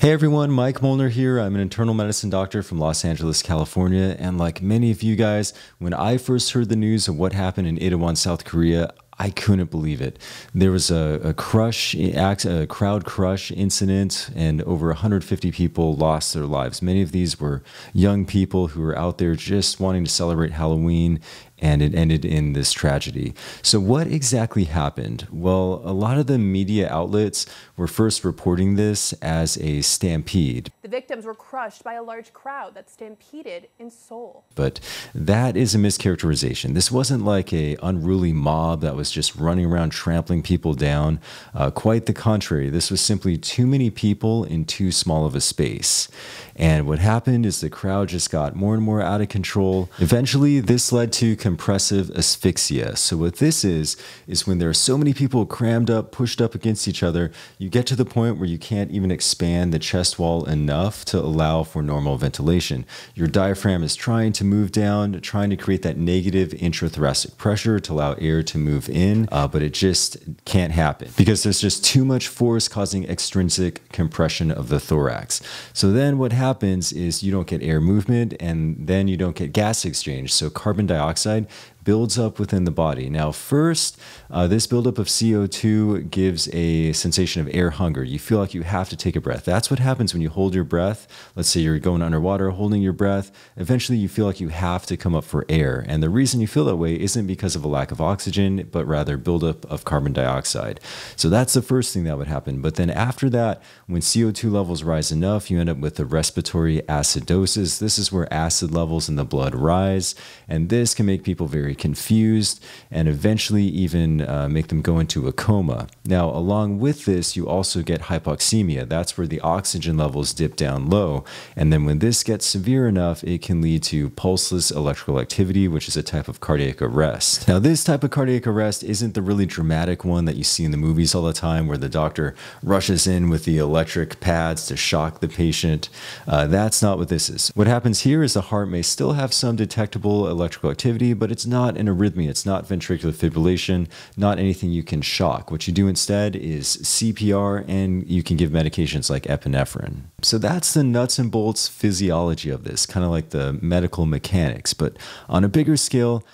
Hey everyone, Mike Muellner here. I'm an internal medicine doctor from Los Angeles, California. And like many of you guys, when I first heard the news of what happened in Itaewon, South Korea, I couldn't believe it. There was a, a crush, a crowd crush incident, and over 150 people lost their lives. Many of these were young people who were out there just wanting to celebrate Halloween and it ended in this tragedy. So, what exactly happened? Well, a lot of the media outlets were first reporting this as a stampede. The victims were crushed by a large crowd that stampeded in Seoul. But that is a mischaracterization. This wasn't like a unruly mob that was just running around trampling people down. Uh, quite the contrary. This was simply too many people in too small of a space. And what happened is the crowd just got more and more out of control. Eventually, this led to compressive asphyxia. So, what this is, is when there are so many people crammed up, pushed up against each other, you get to the point where you can't even expand the chest wall enough to allow for normal ventilation. Your diaphragm is trying to move down, trying to create that negative intrathoracic pressure to allow air to move in, uh, but it just can't happen because there's just too much force causing extrinsic compression of the thorax. So, then what happens? happens is you don't get air movement and then you don't get gas exchange. So carbon dioxide sein, builds up within the body. Now, first, uh, this buildup of CO2 gives a sensation of air hunger. You feel like you have to take a breath. That's what happens when you hold your breath. Let's say you're going underwater, holding your breath. Eventually, you feel like you have to come up for air. And the reason you feel that way isn't because of a lack of oxygen, but rather buildup of carbon dioxide. So that's the first thing that would happen. But then after that, when CO2 levels rise enough, you end up with a respiratory acidosis. This is where acid levels in the blood rise. And this can make people very confused and eventually even uh, make them go into a coma. Now, along with this, you also get hypoxemia. That's where the oxygen levels dip down low. And then when this gets severe enough, it can lead to pulseless electrical activity, which is a type of cardiac arrest. Now, this type of cardiac arrest isn't the really dramatic one that you see in the movies all the time where the doctor rushes in with the electric pads to shock the patient. Uh, that's not what this is. What happens here is the heart may still have some detectable electrical activity, but it's not not an arrhythmia, it's not ventricular fibrillation, not anything you can shock. What you do instead is CPR and you can give medications like epinephrine. So that's the nuts and bolts physiology of this, kind of like the medical mechanics. But on a bigger scale,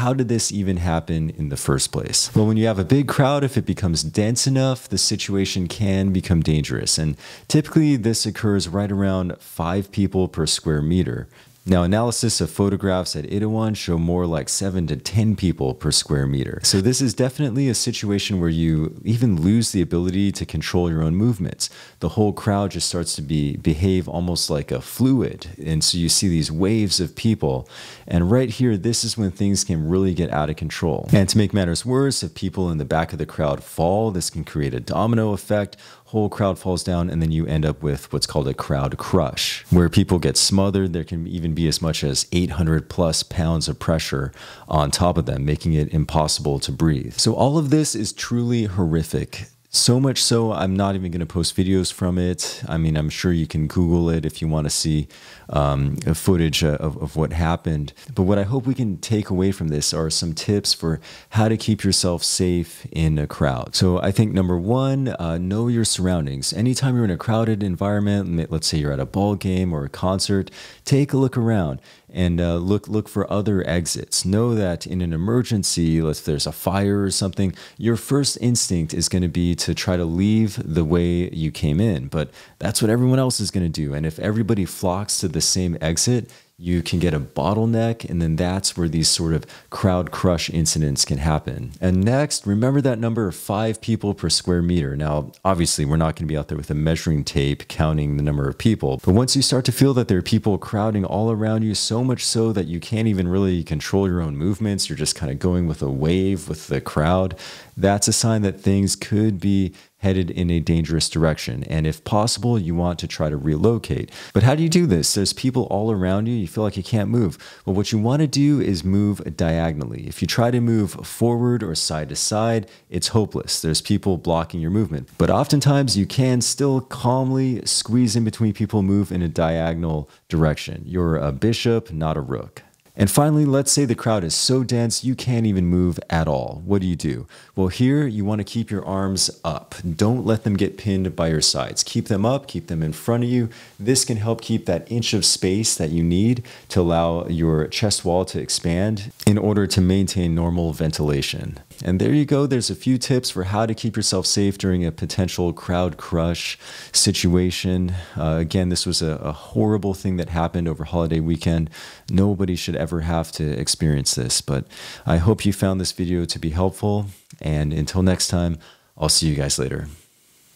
how did this even happen in the first place? Well, when you have a big crowd, if it becomes dense enough, the situation can become dangerous. And typically, this occurs right around five people per square meter. Now, analysis of photographs at Itaewon show more like 7 to 10 people per square meter. So this is definitely a situation where you even lose the ability to control your own movements. The whole crowd just starts to be behave almost like a fluid. And so you see these waves of people. And right here, this is when things can really get out of control. And to make matters worse, if people in the back of the crowd fall, this can create a domino effect whole crowd falls down, and then you end up with what's called a crowd crush, where people get smothered. There can even be as much as 800 plus pounds of pressure on top of them, making it impossible to breathe. So, all of this is truly horrific. So much so, I'm not even going to post videos from it. I mean, I'm sure you can Google it if you want to see um, footage of, of what happened. But what I hope we can take away from this are some tips for how to keep yourself safe in a crowd. So I think number one, uh, know your surroundings. Anytime you're in a crowded environment, let's say you're at a ball game or a concert, take a look around and uh, look look for other exits. Know that in an emergency, if there's a fire or something, your first instinct is going to be to try to leave the way you came in. But that's what everyone else is going to do. And if everybody flocks to the same exit, you can get a bottleneck, and then that's where these sort of crowd crush incidents can happen. And next, remember that number of five people per square meter. Now, obviously, we're not going to be out there with a measuring tape counting the number of people, but once you start to feel that there are people crowding all around you, so much so that you can't even really control your own movements, you're just kind of going with a wave with the crowd, that's a sign that things could be headed in a dangerous direction. And if possible, you want to try to relocate. But how do you do this? There's people all around you. You feel like you can't move. Well, what you want to do is move diagonally. If you try to move forward or side to side, it's hopeless. There's people blocking your movement. But oftentimes, you can still calmly squeeze in between people, move in a diagonal direction. You're a bishop, not a rook. And finally, let's say the crowd is so dense you can't even move at all. What do you do? Well, here you want to keep your arms up. Don't let them get pinned by your sides. Keep them up, keep them in front of you. This can help keep that inch of space that you need to allow your chest wall to expand in order to maintain normal ventilation. And there you go. There's a few tips for how to keep yourself safe during a potential crowd crush situation. Uh, again, this was a, a horrible thing that happened over holiday weekend. Nobody should ever have to experience this, but I hope you found this video to be helpful. And until next time, I'll see you guys later.